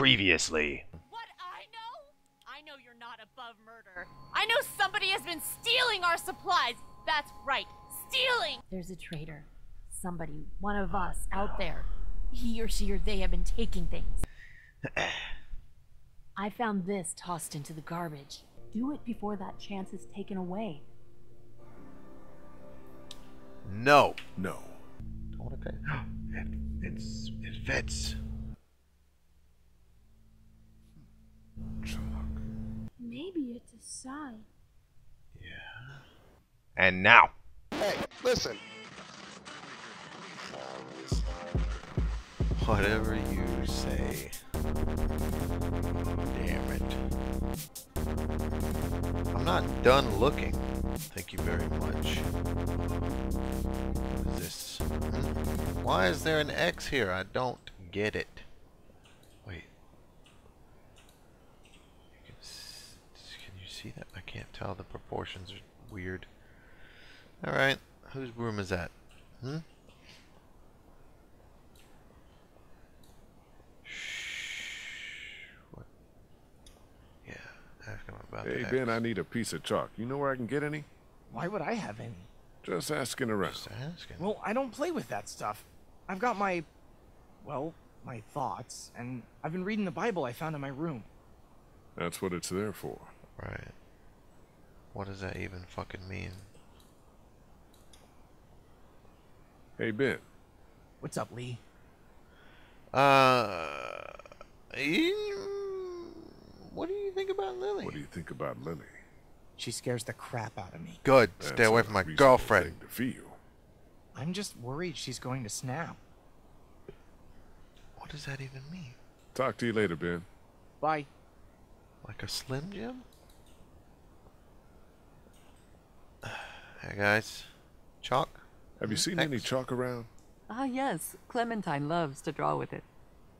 previously. What I know? I know you're not above murder. I know somebody has been stealing our supplies. That's right, stealing! There's a traitor. Somebody, one of us, out there. He or she or they have been taking things. I found this tossed into the garbage. Do it before that chance is taken away. No. No. Don't want to it, it's it fits. Chalk. Maybe it's a sign. Yeah. And now. Hey, listen. Whatever you say. Damn it. I'm not done looking. Thank you very much. What is this? Hmm? Why is there an X here? I don't get it. Wait. You can, s- can you see that? I can't tell. The proportions are weird. Alright. Whose room is that? Hmm? What? Yeah, ask him about Hey. Ben, I need a piece of chalk. You know where I can get any? Why would I have any? Just asking around. Just asking. Well, I don't play with that stuff. I've got my. Well, my thoughts, and I've been reading the Bible I found in my room. That's what it's there for. Right. What does that even fucking mean? Hey, Ben. What's up, Lee? Uh, you- what do you think about Lilly? What do you think about Lilly? She scares the crap out of me. Good. That's Stay away from my girlfriend. to feel. I'm just worried she's going to snap. What does that even mean? Talk to you later, Ben. Bye. Like a Slim Jim? Hey guys, chalk. Have you seen any chalk around? Ah, yes. Clementine loves to draw with it.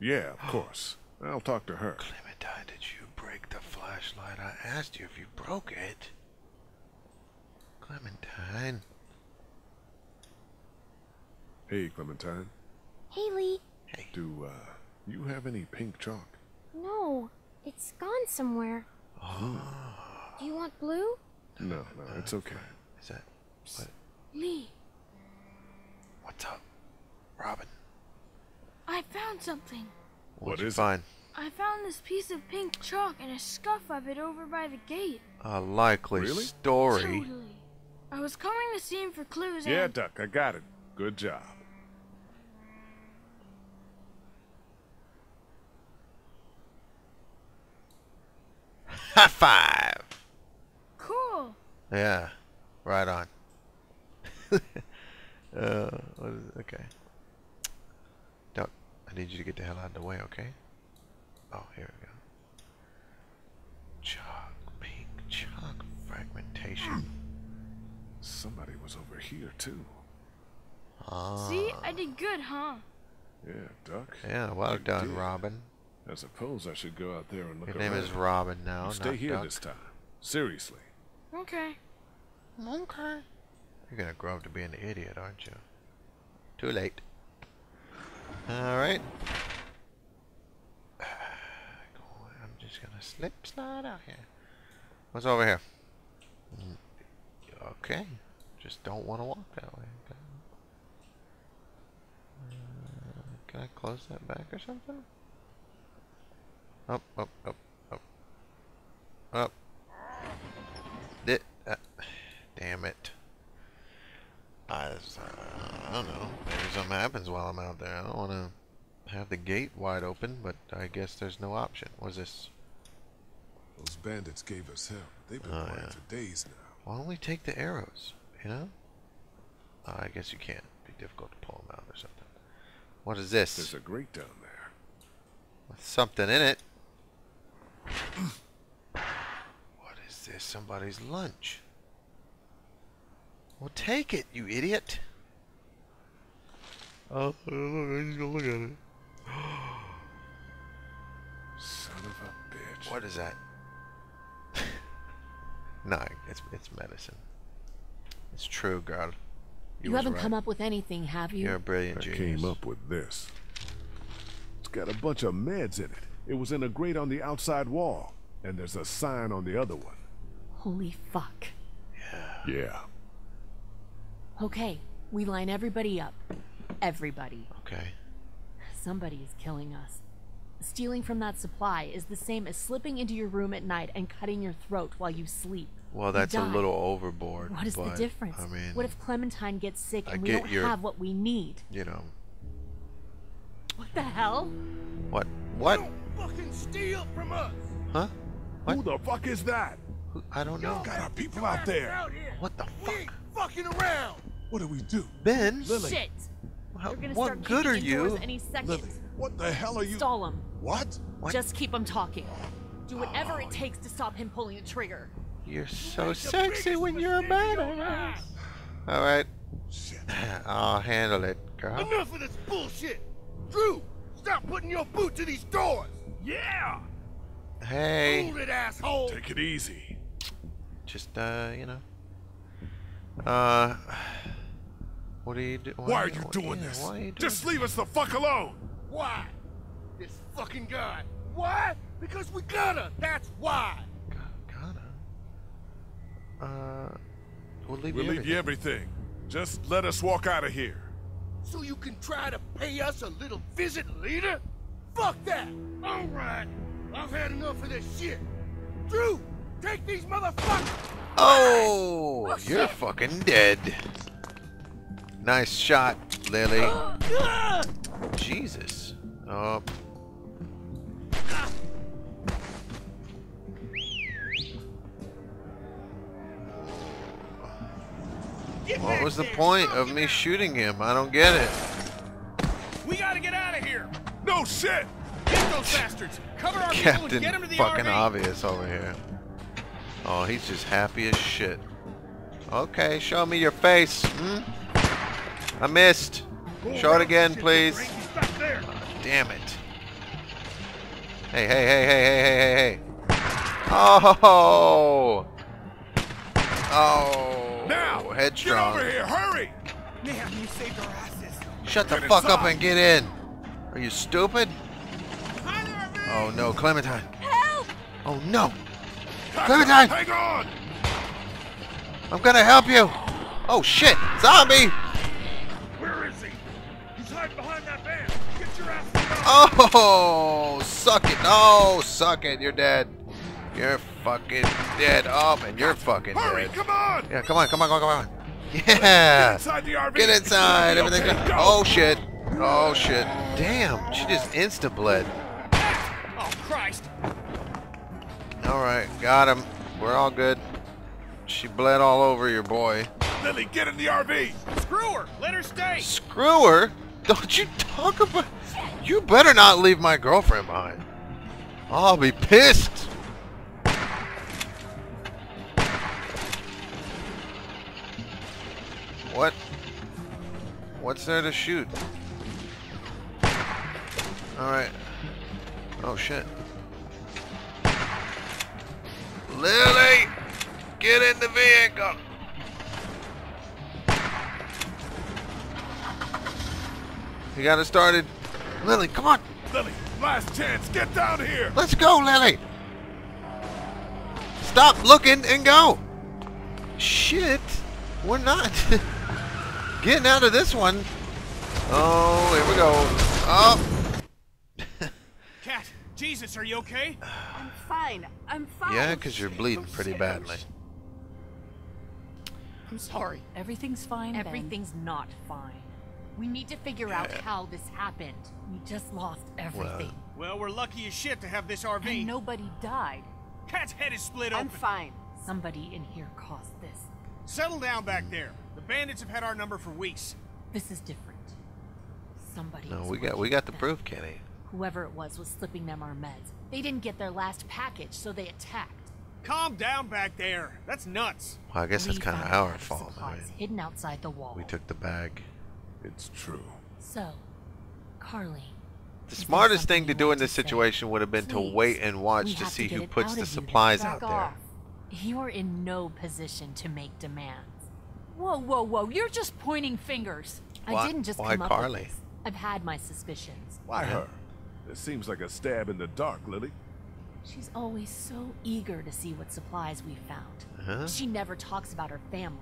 Yeah, of course. I'll talk to her. Clementine, did you break the flashlight? I asked you if you broke it. Clementine. Hey, Clementine. Haley, Hey. Do, uh, you have any pink chalk? no, it's gone somewhere. Oh, Do you want blue? No, no, it's okay. is that what? Lee, What's up, Robin? I found something. What is What'd you is it? find? I found this piece of pink chalk and a scuff of it over by the gate. A likely Really? story. Totally. I was coming to see him for clues Yeah, and Duck, I got it. Good job. High five. cool. Yeah, right on. uh, what is? Okay. Duck, I need you to get the hell out of the way, okay? Oh, here we go. Chalk, pink chalk fragmentation. Somebody was over here, too. Ah, See, I did good, huh? Yeah, Duck. yeah, well You done, did. Robin. I suppose I should go out there and look Your name around. is Robin now, You stay here Duck. this time. Seriously. Okay. Okay. You're gonna grow up to be an idiot, aren't you? Too late. Alright. I'm just gonna slip slide out here. What's over here? Okay. Just don't want to walk that way. Okay. Uh, can I close that back or something? Up, up, up, up. Up. Di- uh, damn it. I, I don't know. Maybe something happens while I'm out there. I don't want to have the gate wide open, but I guess there's no option. What's this? Those bandits gave us hell. They've been Oh, quiet yeah. for days now. Why don't we take the arrows? You know? Uh, I guess you can't. It'd be difficult to pull them out or something. What is this? There's a grate down there. With something in it. what is this? Somebody's lunch. Well, take it, you idiot. Oh, he's look at it. Son of a bitch. What is that? no, it's it's medicine. It's true, girl. You, was haven't right. come up with anything, have you? You're a brilliant I genius. came up with this. It's got a bunch of meds in it. It was in a grate on the outside wall, and there's a sign on the other one. Holy fuck. Yeah. Yeah. Okay, we line everybody up. Everybody. Okay. Somebody is killing us. Stealing from that supply is the same as slipping into your room at night and cutting your throat while you sleep. Well, that's a little overboard. What is but, the difference? I mean, what if Clementine gets sick I and we get don't your- have what we need? you know What the hell? what? What? Don't fucking steal from us! Huh? What? Who the fuck is that? I don't know. Got our people out there. What the We fuck? Fucking around! What do we do? Ben? Shit! How- gonna what start good are kicking in doors you? any second. Lilly, what the hell are you? Stall him. What? What? Just keep him talking. Do whatever it takes to stop him pulling the trigger. You're so sexy when you're a badass. All right, Shit. I'll handle it, girl. Enough of this bullshit! Drew, stop putting your boot to these doors! Yeah. Hey, Hold it, asshole! Take it easy. just uh, you know. Uh, what are you doing? Why are you doing this? Why are you doing Just leave us the fuck alone. Why? This fucking guy. Why? Because we gotta! That's why! Gotta. Uh, we'll leave We'll you leave you everything. everything. Just let us walk out of here. So you can try to pay us a little visit later? Fuck that! Alright! I've had enough of this shit! Drew! Take these motherfuckers! Oh, you're fucking dead. Nice shot, Lilly. Jesus. Oh. What was the point of me shooting him? I don't get it. We gotta get out of here! No shit. Get those bastards! Cover our people and Captain get them to the fucking RV! obvious over here. Oh, he's just happy as shit. Okay, show me your face. Hmm? I missed. Show it again, please. Stop there! Damn it. Hey, hey, hey, hey, hey, hey, hey, hey. Oh! Oh! Now. Get headstrong. over here. Hurry. Man, you saved our asses! Shut the Get fuck up and get in. Are you stupid? Behind the RV! Oh no, Clementine. Help! Oh no, Tucker, Clementine! Hang on. I'm gonna help you. Oh shit, zombie! Where is he? He's hiding behind that van! Get your ass down! Oh, suck it. Oh, suck it. You're dead. You're fucking dead. Oh, and you're fucking Hurry. dead. Come on. Yeah, come on, come on, come on, come on. Yeah! Get inside the RV. Get inside. Okay, Everything's go. Oh shit. Oh shit. Damn. She just insta bled. All right, got him. We're all good. She bled all over your boy. Lilly, get in the RV. Screw her! Let her stay! Screw her. Don't you talk about. You better not leave my girlfriend behind. I'll be pissed. What? What's there to shoot? Alright. Oh shit. Lilly! Get in the vehicle! You got it started. Lilly, come on! Lilly, last chance. Get down here. Let's go, Lilly! Stop looking and go! Shit! We're not getting out of this one. Oh, here we go. Oh! Cat, Jesus, are you okay? I'm fine. I'm fine. Yeah, because you're bleeding pretty badly. I'm sorry. Everything's fine. Ben. Everything's not fine. We need to figure out how this happened. We just lost everything. Well, well, we're lucky as shit to have this RV. And nobody died. Cat's head is split open. I'm fine. Somebody in here caused this. Settle down back there. The bandits have had our number for weeks. This is different. Somebody. No, we got we got the them. proof, Kenny. Whoever it was was slipping them our meds. They didn't get their last package, so they attacked. Calm down back there. That's nuts. Well, I guess that's kind of found a our bag fault. I supplies mean, hidden outside the wall. we took the bag. It's true. So, Carley. The smartest thing to do in this say? situation would have been to wait and We watch to see get who puts the supplies Back out there. off. You're in no position to make demands. Whoa, whoa, whoa. You're just pointing fingers. Why- I didn't just why come up Carley? with this. I've had my suspicions. Why her? It seems like a stab in the dark, Lilly. She's always so eager to see what supplies we found. Huh? She never talks about her family.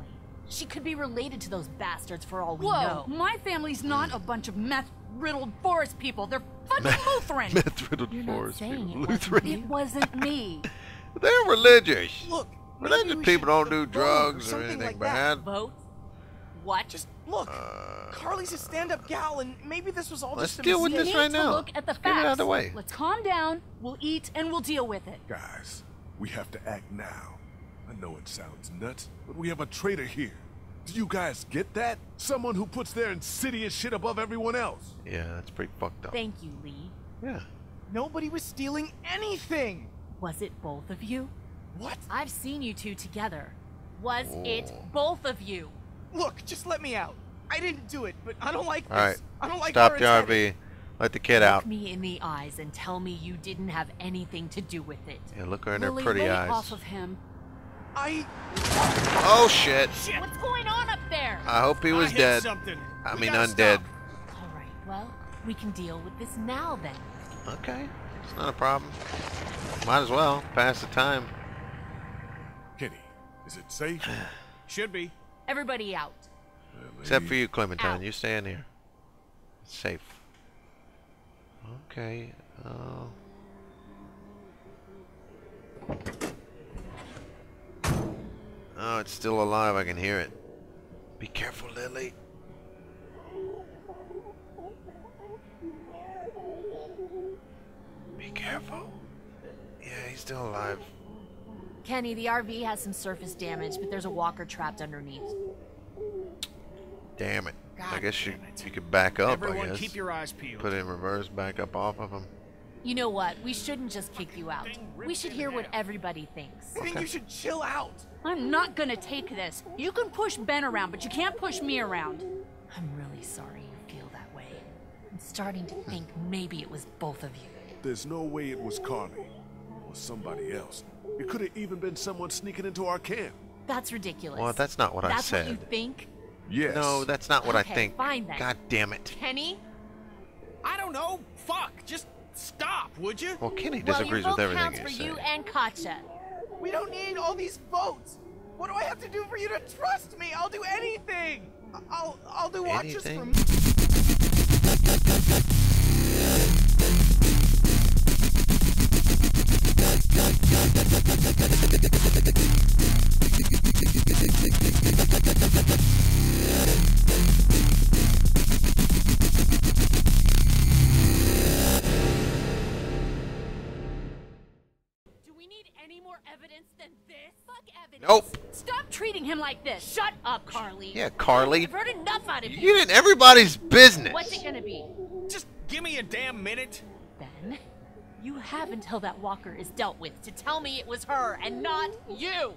She could be related to those bastards for all we Whoa, know. my family's not a bunch of meth-riddled forest people. They're fucking Lutheran. Meth-riddled forest saying people. it wasn't Lutheran. you. it wasn't me. They're religious. Look, Religious people don't do drugs or something anything like that. bad. Vote? What? Just look. Uh, Carley's a stand-up gal, and maybe this was all Let's just a deal with this right now. look at the Let's facts. get it out of the way. Let's calm down. We'll eat and we'll deal with it. Guys, we have to act now. I know it sounds nuts, but we have a traitor here. Do you guys get that? Someone who puts their insidious shit above everyone else. Yeah, that's pretty fucked up. Thank you, Lee. Yeah. Nobody was stealing anything. Was it both of you? What? I've seen you two together. Was it Oh. both of you? Look, just let me out. I didn't do it, but I don't like All this. right. I don't like Stop where the it's RV. headed. Let the kid out. Look me in the eyes and tell me you didn't have anything to do with it. Yeah, look her in her Lilly, pretty lay eyes. off of him. I Oh shit! What's going on up there? I hope he was I dead. something. I We mean undead. stop. All right, well, we can deal with this now then. Okay, it's not a problem. Might as well pass the time. Kenny, is it safe? Should be. Everybody out. Except for you, Clementine. Out. You stay in here. It's safe. Okay. Uh, oh, it's still alive. I can hear it. Be careful, Lilly. Be careful. Yeah, he's still alive. Kenny, the RV has some surface damage, but there's a walker trapped underneath. Damn it. I guess you it. you could back up. I Everyone, guess. keep your eyes peeled. Put it in reverse, back up off of him. You know what? We shouldn't just kick you out. We should hear what everybody thinks. I think you should chill out. I'm not gonna take this. You can push Ben around, but you can't push me around. I'm really sorry you feel that way. I'm starting to think maybe it was both of you. There's no way it was Carley. Or somebody else. It could have even been someone sneaking into our camp. That's ridiculous. Well, that's not what I said. That's said. what you think? Yes. No, that's not what Okay, I think. fine then. God damn it. Kenny? I don't know. Fuck. Just stop, would you? Well, Kenny Well, disagrees your with vote everything counts you for say. you and Katjaa. We don't need all these votes. What do I have to do for you to trust me? I'll do anything. I- I'll I'll do watches Anything? for Nope. Stop treating him like this. Shut up, Carley. Yeah, Carley. I've heard enough out of You you. get in everybody's business. What's it gonna be? Just give me a damn minute. Ben, you have until that walker is dealt with to tell me it was her and not you.